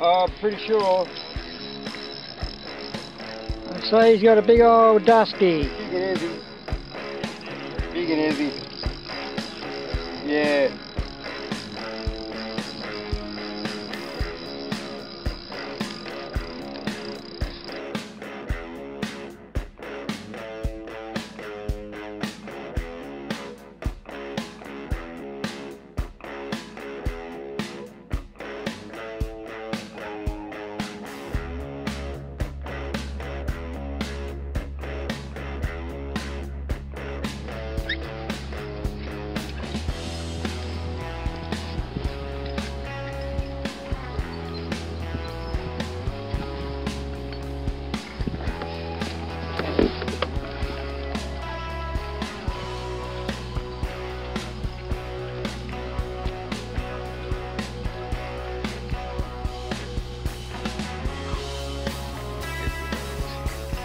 Uh, pretty sure. I say he's got a big old dusky. Big and heavy. Big and heavy. Yeah.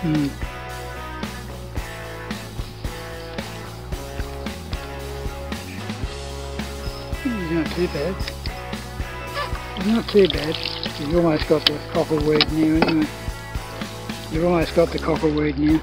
Hmm. He's not too bad. Not too bad. You've almost got the cockleweed now anyway. You've almost got the cockleweed now.